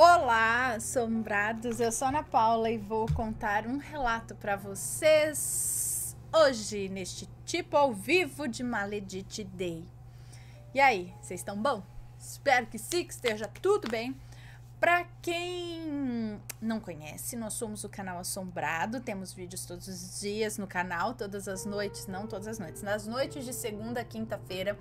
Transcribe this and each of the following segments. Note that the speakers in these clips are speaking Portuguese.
Olá, assombrados! Eu sou Ana Paula e vou contar um relato para vocês hoje neste tipo ao vivo de Maledite Day. E aí, vocês estão bom? Espero que sim, que esteja tudo bem. Para quem não conhece, nós somos o canal Assombrado, temos vídeos todos os dias no canal, todas as noites, não todas as noites, nas noites de segunda a quinta-feira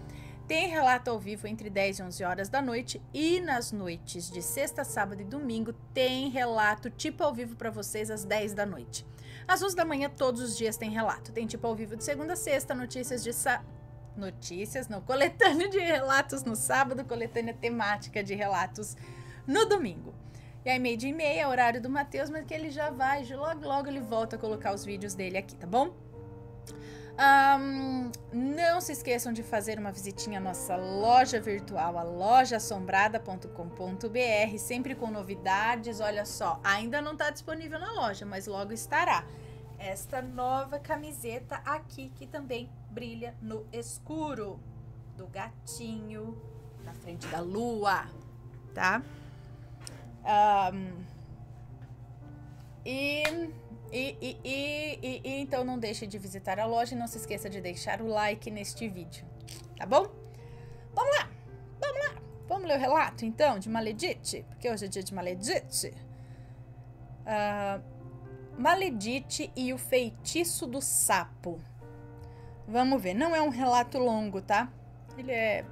tem relato ao vivo entre 10 e 11 horas da noite e nas noites de sexta, sábado e domingo tem relato tipo ao vivo para vocês às 10 da noite. Às 11 da manhã todos os dias tem relato. Tem tipo ao vivo de segunda a sexta, notícias de sa... notícias, não, coletânea de relatos no sábado, coletânea temática de relatos no domingo. E aí, meio dia e meia, horário do Matheus, mas que ele já vai, logo logo ele volta a colocar os vídeos dele aqui, tá bom? Um, não se esqueçam de fazer uma visitinha à nossa loja virtual, a lojaassombrada.com.br, sempre com novidades. Olha só, ainda não está disponível na loja, mas logo estará. Esta nova camiseta aqui que também brilha no escuro do gatinho na frente da lua, tá? Um, e e, e, e, e, então não deixe de visitar a loja e não se esqueça de deixar o like neste vídeo, tá bom? Vamos lá, vamos lá, vamos ler o relato então de Maledite, porque hoje é dia de Maledite. Uh, Maledite e o feitiço do sapo. Vamos ver, não é um relato longo, tá? Ele é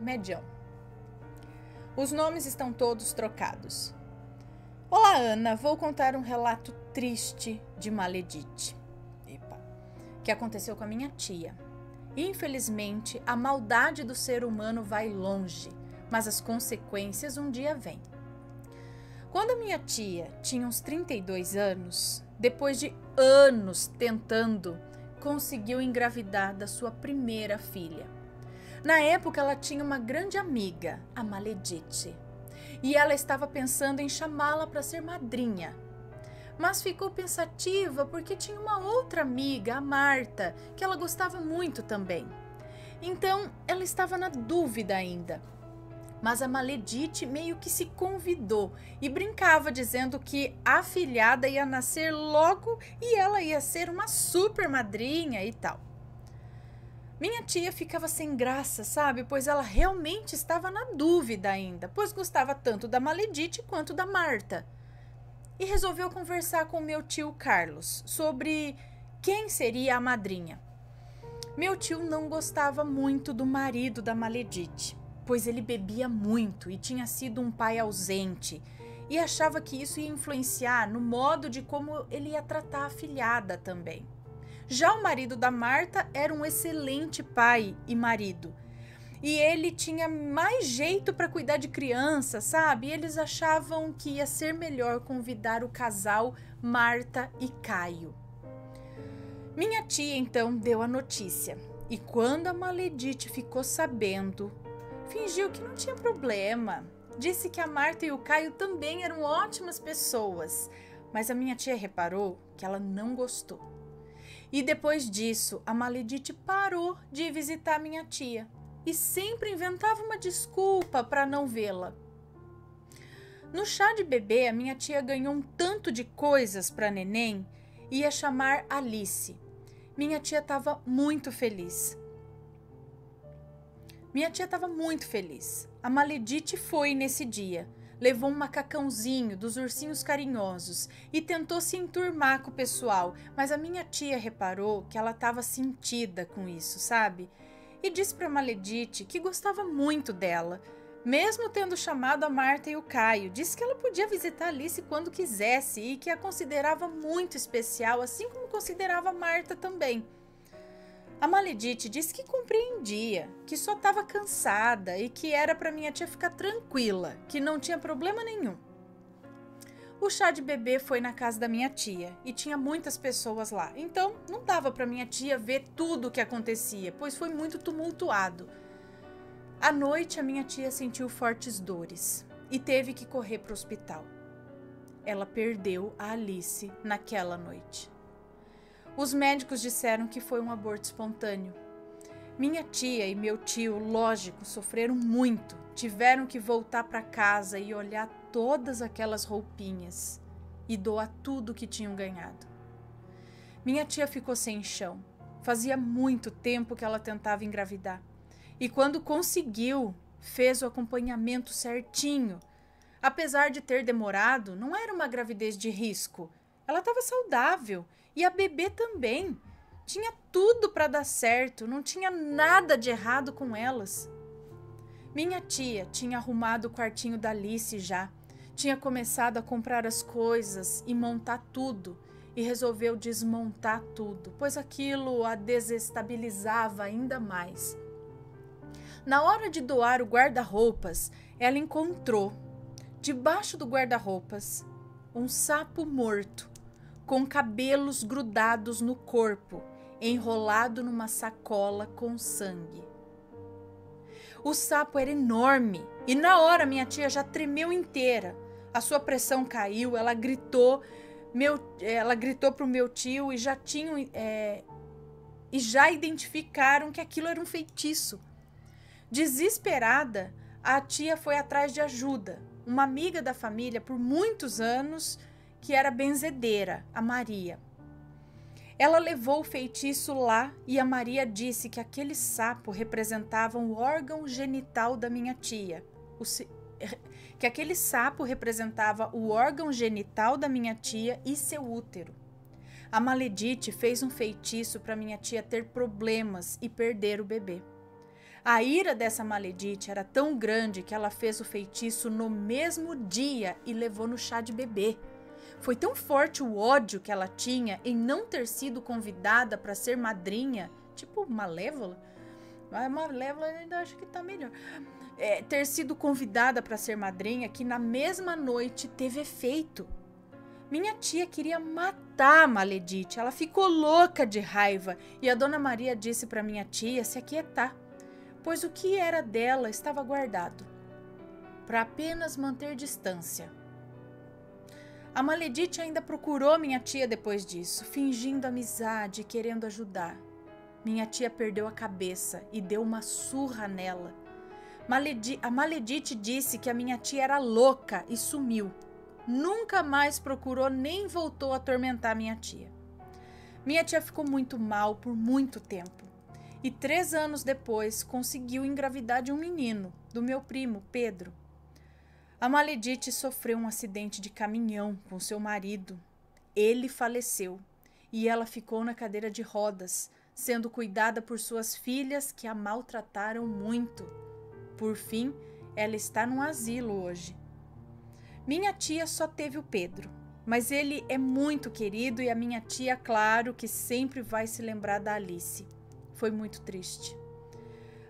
medião. Os nomes estão todos trocados. Olá, Ana. Vou contar um relato triste de Maledite. Epa. Que aconteceu com a minha tia. Infelizmente, a maldade do ser humano vai longe, mas as consequências um dia vêm. Quando minha tia tinha uns 32 anos, depois de anos tentando, conseguiu engravidar da sua primeira filha. Na época, ela tinha uma grande amiga, a Maledite e ela estava pensando em chamá-la para ser madrinha. Mas ficou pensativa porque tinha uma outra amiga, a Marta, que ela gostava muito também. Então ela estava na dúvida ainda. Mas a Maledite meio que se convidou e brincava dizendo que a filhada ia nascer logo e ela ia ser uma super madrinha e tal. Minha tia ficava sem graça, sabe? Pois ela realmente estava na dúvida ainda, pois gostava tanto da Maledite quanto da Marta. E resolveu conversar com meu tio Carlos sobre quem seria a madrinha. Meu tio não gostava muito do marido da Maledite, pois ele bebia muito e tinha sido um pai ausente, e achava que isso ia influenciar no modo de como ele ia tratar a filhada também. Já o marido da Marta era um excelente pai e marido. E ele tinha mais jeito para cuidar de criança, sabe? E eles achavam que ia ser melhor convidar o casal Marta e Caio. Minha tia então deu a notícia. E quando a Maledite ficou sabendo, fingiu que não tinha problema. Disse que a Marta e o Caio também eram ótimas pessoas, mas a minha tia reparou que ela não gostou. E depois disso, a Maledite parou de visitar minha tia e sempre inventava uma desculpa para não vê-la. No chá de bebê, a minha tia ganhou um tanto de coisas para neném e ia chamar Alice. Minha tia estava muito feliz. Minha tia estava muito feliz. A Maledite foi nesse dia levou um macacãozinho dos ursinhos carinhosos e tentou se enturmar com o pessoal, mas a minha tia reparou que ela estava sentida com isso, sabe? E disse para Maledite que gostava muito dela, mesmo tendo chamado a Marta e o Caio. Disse que ela podia visitar Alice quando quisesse e que a considerava muito especial, assim como considerava Marta também. A Maledite disse que compreendia, que só estava cansada e que era para minha tia ficar tranquila, que não tinha problema nenhum. O chá de bebê foi na casa da minha tia e tinha muitas pessoas lá, então não dava para minha tia ver tudo o que acontecia, pois foi muito tumultuado. À noite, a minha tia sentiu fortes dores e teve que correr para o hospital. Ela perdeu a Alice naquela noite. Os médicos disseram que foi um aborto espontâneo. Minha tia e meu tio, lógico, sofreram muito. Tiveram que voltar para casa e olhar todas aquelas roupinhas e doar tudo que tinham ganhado. Minha tia ficou sem chão. Fazia muito tempo que ela tentava engravidar. E quando conseguiu, fez o acompanhamento certinho. Apesar de ter demorado, não era uma gravidez de risco. Ela estava saudável e a bebê também. Tinha tudo para dar certo, não tinha nada de errado com elas. Minha tia tinha arrumado o quartinho da Alice já. Tinha começado a comprar as coisas e montar tudo e resolveu desmontar tudo, pois aquilo a desestabilizava ainda mais. Na hora de doar o guarda-roupas, ela encontrou, debaixo do guarda-roupas, um sapo morto, com cabelos grudados no corpo, enrolado numa sacola com sangue. O sapo era enorme e na hora minha tia já tremeu inteira. A sua pressão caiu, ela gritou, meu, ela gritou para o meu tio e já tinham é, e já identificaram que aquilo era um feitiço. Desesperada, a tia foi atrás de ajuda. Uma amiga da família por muitos anos, que era benzedeira, a Maria. Ela levou o feitiço lá e a Maria disse que aquele sapo representava o órgão genital da minha tia. Que aquele sapo representava o órgão genital da minha tia e seu útero. A Maledite fez um feitiço para minha tia ter problemas e perder o bebê. A ira dessa maledite era tão grande que ela fez o feitiço no mesmo dia e levou no chá de bebê. Foi tão forte o ódio que ela tinha em não ter sido convidada para ser madrinha, tipo Malévola. Malévola ainda acho que tá melhor. É, ter sido convidada para ser madrinha que na mesma noite teve efeito. Minha tia queria matar a Maledite, ela ficou louca de raiva e a dona Maria disse para minha tia se aquietar pois o que era dela estava guardado, para apenas manter distância. A Maledite ainda procurou minha tia depois disso, fingindo amizade e querendo ajudar. Minha tia perdeu a cabeça e deu uma surra nela. Maledi a Maledite disse que a minha tia era louca e sumiu. Nunca mais procurou nem voltou a atormentar minha tia. Minha tia ficou muito mal por muito tempo e três anos depois conseguiu engravidar de um menino, do meu primo, Pedro. A Maledite sofreu um acidente de caminhão com seu marido. Ele faleceu e ela ficou na cadeira de rodas, sendo cuidada por suas filhas que a maltrataram muito. Por fim, ela está num asilo hoje. Minha tia só teve o Pedro, mas ele é muito querido e a minha tia, claro, que sempre vai se lembrar da Alice. Foi muito triste.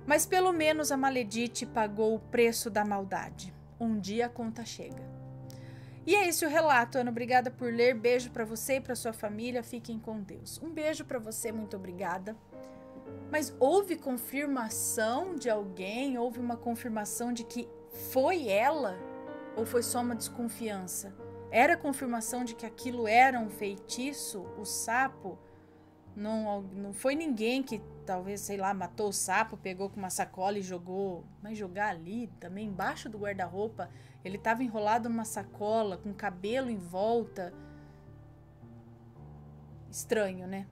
Mas pelo menos a Maledite pagou o preço da maldade. Um dia a conta chega. E é esse o relato, Ana. Obrigada por ler. Beijo para você e para sua família. Fiquem com Deus. Um beijo para você, muito obrigada. Mas houve confirmação de alguém? Houve uma confirmação de que foi ela? Ou foi só uma desconfiança? Era confirmação de que aquilo era um feitiço, o sapo? Não, não foi ninguém que talvez, sei lá, matou o sapo, pegou com uma sacola e jogou. Mas jogar ali, também embaixo do guarda-roupa, ele estava enrolado numa sacola, com cabelo em volta. Estranho, né?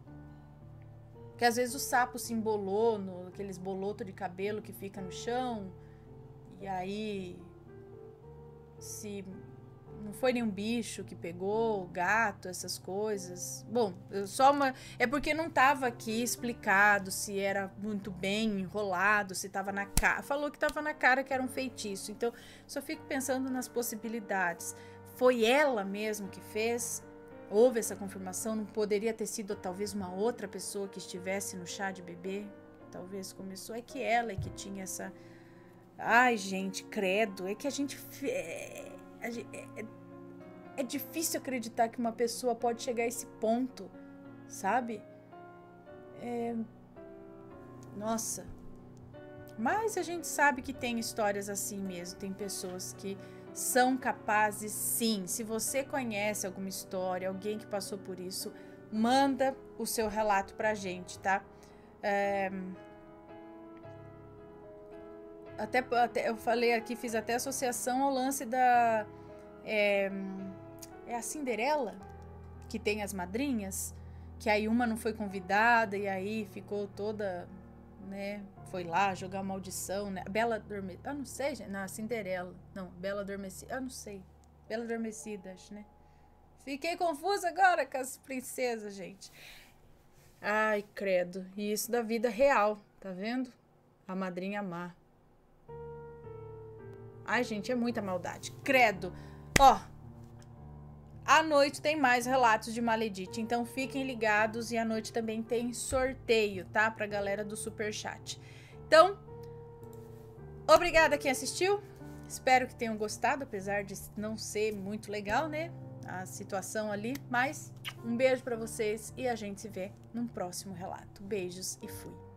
Porque às vezes o sapo se embolou no aqueles bolotos de cabelo que fica no chão. E aí se não foi nenhum bicho que pegou, gato, essas coisas. Bom, só uma. É porque não estava aqui explicado se era muito bem enrolado, se estava na cara. Falou que estava na cara que era um feitiço. Então, só fico pensando nas possibilidades. Foi ela mesmo que fez? Houve essa confirmação? Não poderia ter sido talvez uma outra pessoa que estivesse no chá de bebê? Talvez começou. É que ela é que tinha essa. Ai, gente, credo. É que a gente. É é, é, é difícil acreditar que uma pessoa pode chegar a esse ponto, sabe? É, nossa. Mas a gente sabe que tem histórias assim mesmo. Tem pessoas que são capazes, sim. Se você conhece alguma história, alguém que passou por isso, manda o seu relato pra gente, tá? É, até, até eu falei aqui, fiz até associação ao lance da, É, é a Cinderela, que tem as madrinhas, que aí uma não foi convidada e aí ficou toda, né? Foi lá jogar maldição, né? Bela Adormecida, eu não sei. Não, Cinderela. Não, Bela Adormecida, eu não sei. Bela Adormecida, acho, né? Fiquei confusa agora com as princesas, gente. Ai, credo. E isso da vida real, tá vendo? A madrinha má. Ai, gente, é muita maldade. Credo. Ó, à noite tem mais relatos de Maledite, então fiquem ligados e à noite também tem sorteio, tá? Pra galera do super chat. Então, obrigada quem assistiu. Espero que tenham gostado, apesar de não ser muito legal, né? A situação ali, mas um beijo para vocês e a gente se vê num próximo relato. Beijos e fui.